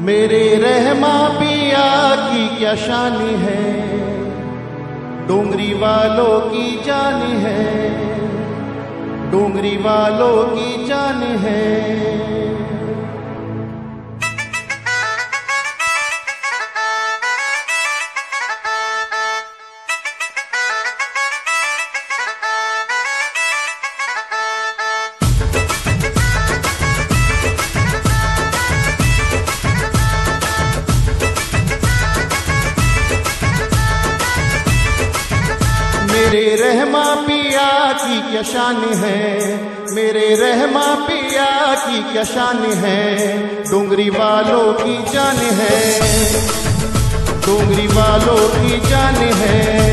मेरे रहमा पिया की क्या शान है? डोंगरी वालों की जान है। डोंगरी वालों की जान है। मेरे रहमा पिया की क्या शान है? मेरे रहमा पिया की क्या शान है? डोंगरी वालों की जान है। डोंगरी वालों की जान है।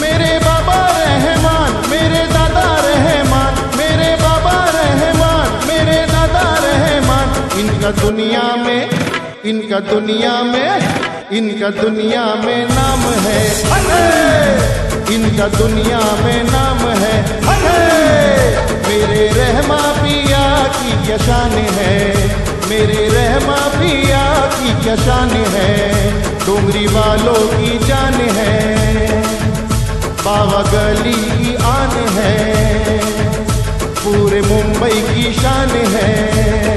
मेरे बाबा रहमान, मेरे दादा रहमान, मेरे बाबा रहमान, मेरे दादा रहमान। इनका दुनिया में, इनका दुनिया में, इनका दुनिया में नाम है। इनका दुनिया में नाम है। मेरे रहमा पिया की क्या शान है? मेरे रहमा पिया की क्या शान है? डोंगरी वालों की जान है। बाबा गली की आन है। पूरे मुंबई की शान है।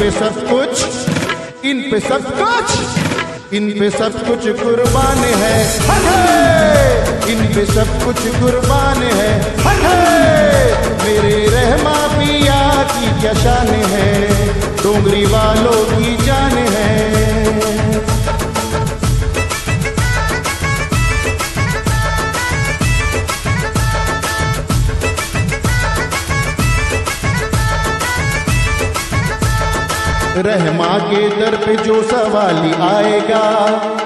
पे सब कुछ, इन पे सब कुछ, इन पे सब कुछ कुर्बान है। इन पे सब कुछ कुर्बान है! मेरे रहमा पिया की क्या शान है? डोंगरी वालों रहमा के दर पे जो सवाली आएगा,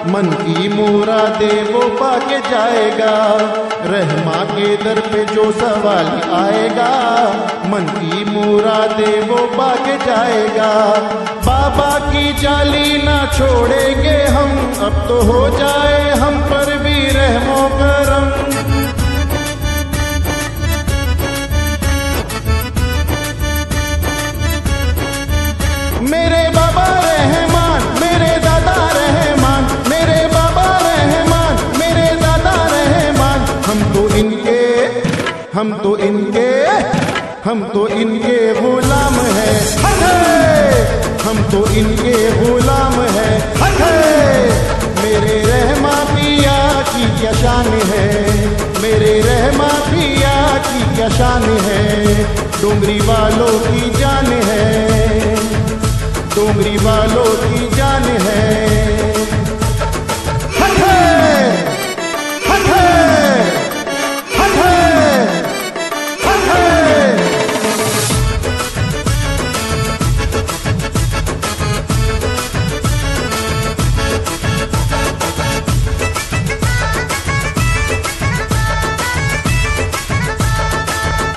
मन की मोरा दे वो पाके जाएगा। रहमा के दर पे जो सवाली आएगा, मन की मोरा दे वो पाके जाएगा। बाबा की जाली ना छोड़ेंगे हम, अब तो हो जाए हम पर भी रहमों करम हम तो इनके, हम तो इनके गुलाम है। हम तो इनके गुलाम है! मेरे रहमा पिया की क्या शान है? मेरे रहमा पिया की क्या शान है? डोंगरी वालों की जान है। डोंगरी वालों की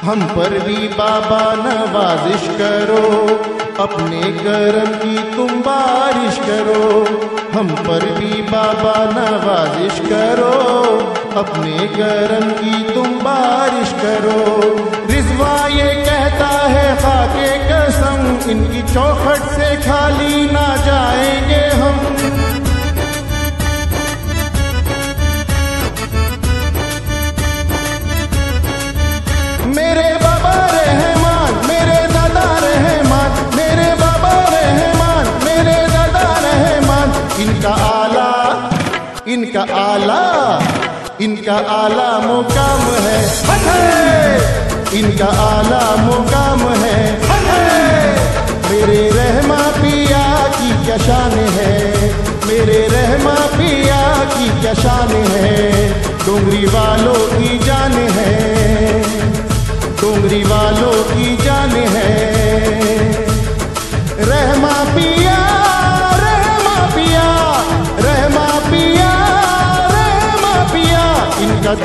हम पर भी बाबा नवाजिश करो, अपने करम की तुम बारिश करो। हम पर भी बाबा नवाजिश करो, अपने करम की तुम बारिश करो। रिजवा ये कहता है, खाके कसम, इनकी चौखट से खाली ना जाएँगे। इनका आला मुकाम है। इनका आला मुकाम है। मेरे रहमा पिया की क्या शान है? मेरे रहमा पिया की क्या शान है? डोंगरी वालों की जान है। डोंगरी वालों की जान है। रहमा पिया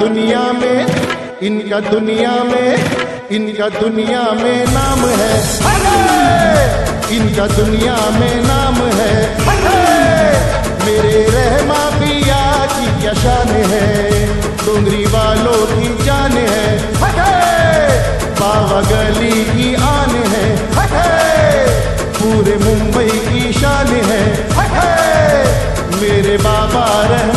दुनिया में, इनका दुनिया में, इनका दुनिया में नाम है। इनका दुनिया में नाम है। मेरे रहमा पिया की क्या शान है? डोंगरी वालों की जान है। बाबा गली की आन है। पूरे मुंबई की शान है। मेरे बाबा रह